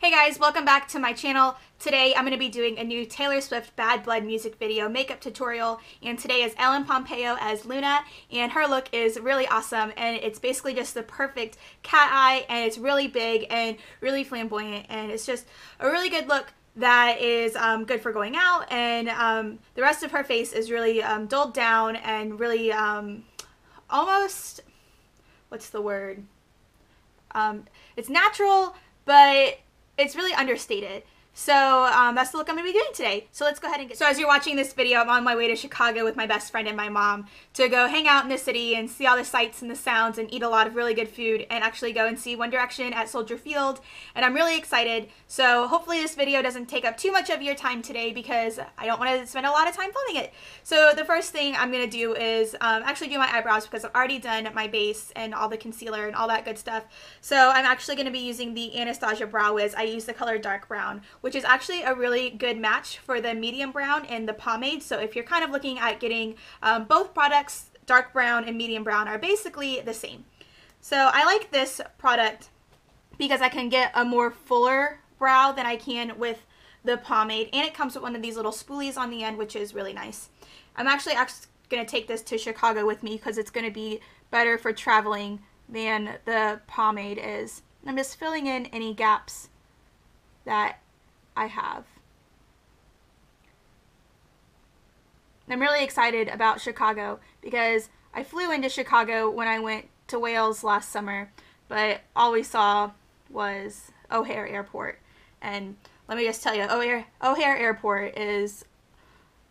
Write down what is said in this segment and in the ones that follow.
Hey guys, welcome back to my channel. Today I'm going to be doing a new Taylor Swift Bad Blood music video makeup tutorial and today is Ellen Pompeo as Luna and her look is really awesome and it's basically just the perfect cat eye and it's really big and really flamboyant and it's just a really good look that is um, good for going out and um, the rest of her face is really um, dulled down and really um, almost, what's the word? Um, it's natural but it's really understated. So um, that's the look I'm to be doing today. So let's go ahead and get So as you're watching this video, I'm on my way to Chicago with my best friend and my mom to go hang out in the city and see all the sights and the sounds and eat a lot of really good food and actually go and see One Direction at Soldier Field. And I'm really excited. So hopefully this video doesn't take up too much of your time today because I don't want to spend a lot of time filming it. So the first thing I'm to do is um, actually do my eyebrows because I've already done my base and all the concealer and all that good stuff. So I'm actually to be using the Anastasia Brow Wiz. I use the color dark brown, which is actually a really good match for the medium brown and the pomade. So if you're kind of looking at getting um, both products, dark brown and medium brown are basically the same. So I like this product because I can get a more fuller brow than I can with the pomade and it comes with one of these little spoolies on the end which is really nice. I'm actually, actually going to take this to Chicago with me because it's going to be better for traveling than the pomade is. I'm just filling in any gaps that I have. I'm really excited about Chicago because I flew into Chicago when I went to Wales last summer, but all we saw was O'Hare Airport. And let me just tell you, O'Hare, O'Hare Airport is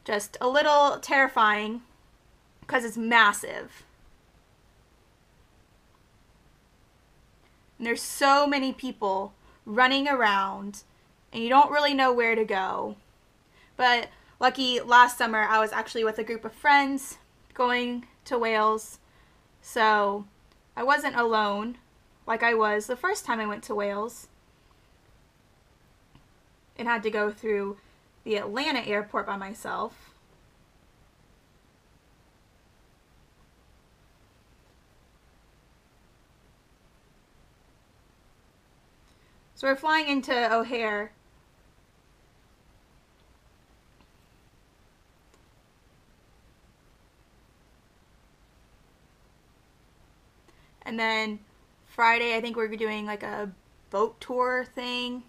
just a little terrifying because it's massive. And there's so many people running around and you don't really know where to go. But lucky last summer I was actually with a group of friends going to Wales. So I wasn't alone like I was the first time I went to Wales and had to go through the Atlanta airport by myself. So we're flying into O'Hare And then Friday, I think we're doing like a boat tour thing.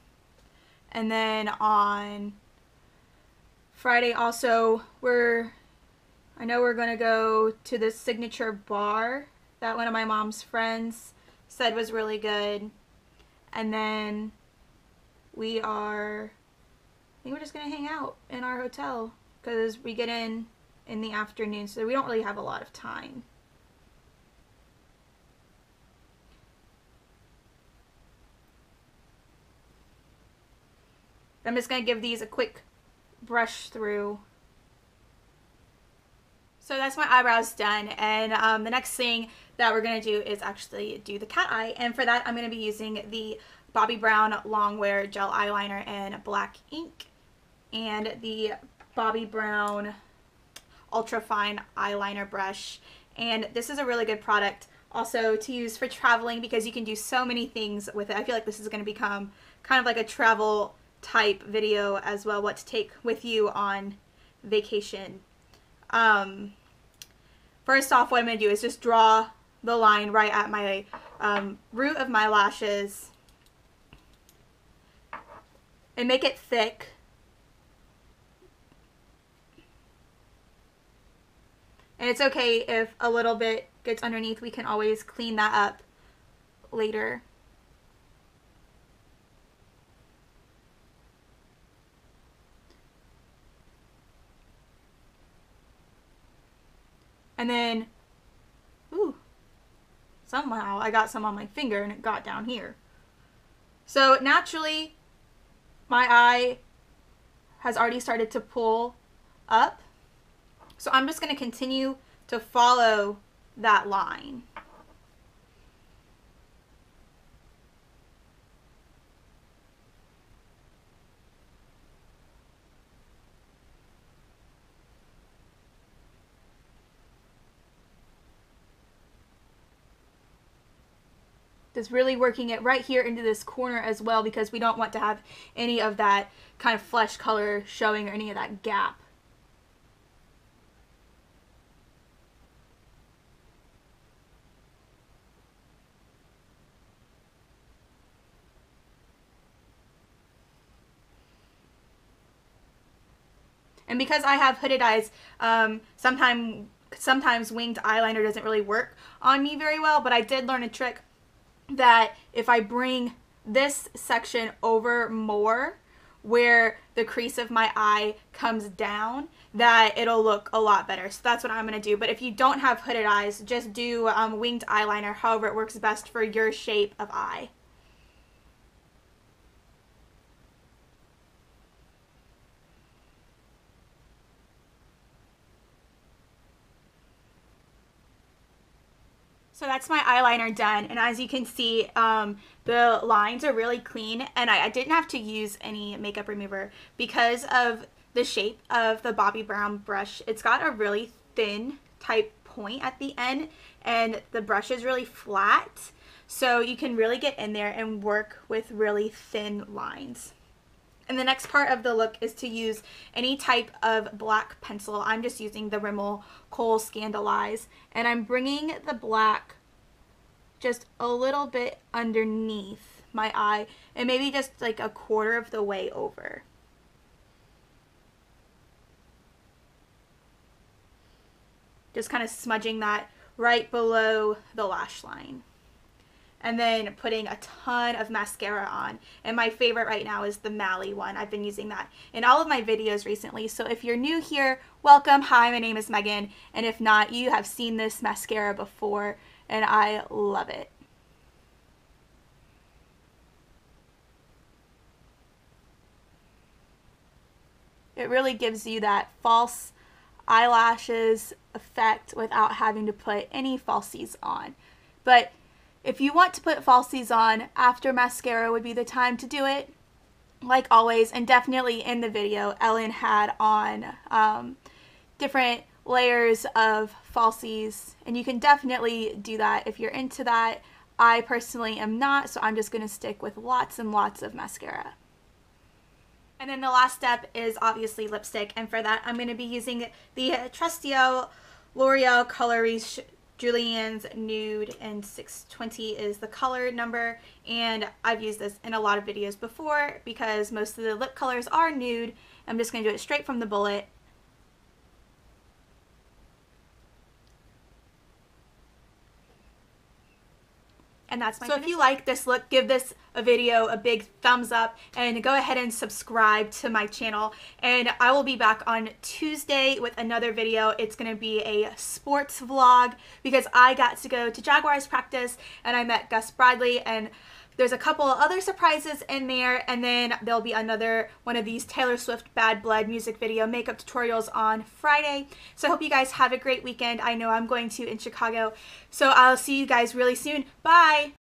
And then on Friday also, we're, I know we're going to go to the signature bar that one of my mom's friends said was really good. And then we are, I think we're just going to hang out in our hotel because we get in in the afternoon, so we don't really have a lot of time. I'm just going to give these a quick brush through. So that's my eyebrows done and um, the next thing that we're going to do is actually do the cat eye and for that I'm going to be using the Bobbi Brown Longwear Gel Eyeliner in black ink and the Bobbi Brown Ultra Fine Eyeliner Brush and this is a really good product also to use for traveling because you can do so many things with it. I feel like this is going to become kind of like a travel type video as well, what to take with you on vacation. Um, first off, what I'm going to do is just draw the line right at my um, root of my lashes and make it thick. And it's okay if a little bit gets underneath. We can always clean that up later. And then, ooh, somehow I got some on my finger and it got down here. So naturally, my eye has already started to pull up. So I'm just going to continue to follow that line. Just really working it right here into this corner as well because we don't want to have any of that kind of flesh color showing or any of that gap. And because I have hooded eyes, um, sometimes sometimes winged eyeliner doesn't really work on me very well, but I did learn a trick that if I bring this section over more where the crease of my eye comes down that it'll look a lot better. So that's what I'm gonna do. But if you don't have hooded eyes just do um, winged eyeliner however it works best for your shape of eye So that's my eyeliner done. And as you can see, um, the lines are really clean and I, I, didn't have to use any makeup remover because of the shape of the Bobbi Brown brush. It's got a really thin type point at the end and the brush is really flat. So you can really get in there and work with really thin lines. And the next part of the look is to use any type of black pencil. I'm just using the Rimmel Kohl Scandaleyes. And I'm bringing the black just a little bit underneath my eye and maybe just like a quarter of the way over. Just kind of smudging that right below the lash line and then putting a ton of mascara on. And my favorite right now is the Mally one. I've been using that in all of my videos recently. So if you're new here, welcome. Hi, my name is Megan. And if not, you have seen this mascara before and I love it. It really gives you that false eyelashes effect without having to put any falsies on. But if you want to put falsies on after mascara would be the time to do it. Like always, and definitely in the video, Ellen had on um, different layers of falsies, and you can definitely do that if you're into that. I personally am not, so I'm just going to stick with lots and lots of mascara. And then the last step is obviously lipstick, and for that I'm going to be using the Trustio L'Oreal Color Julianne's Nude and 620 is the color number and I've used this in a lot of videos before because most of the lip colors are nude. I'm just going to do it straight from the bullet And that's my So if you like this look, give this a video a big thumbs up and go ahead and subscribe to my channel. And I will be back on Tuesday with another video. It's going to be a sports vlog because I got to go to Jaguars practice and I met Gus Bradley and there's a couple of other surprises in there, and then there'll be another one of these Taylor Swift Bad Blood music video makeup tutorials on Friday. So I hope you guys have a great weekend. I know I'm going to in Chicago. So I'll see you guys really soon. Bye!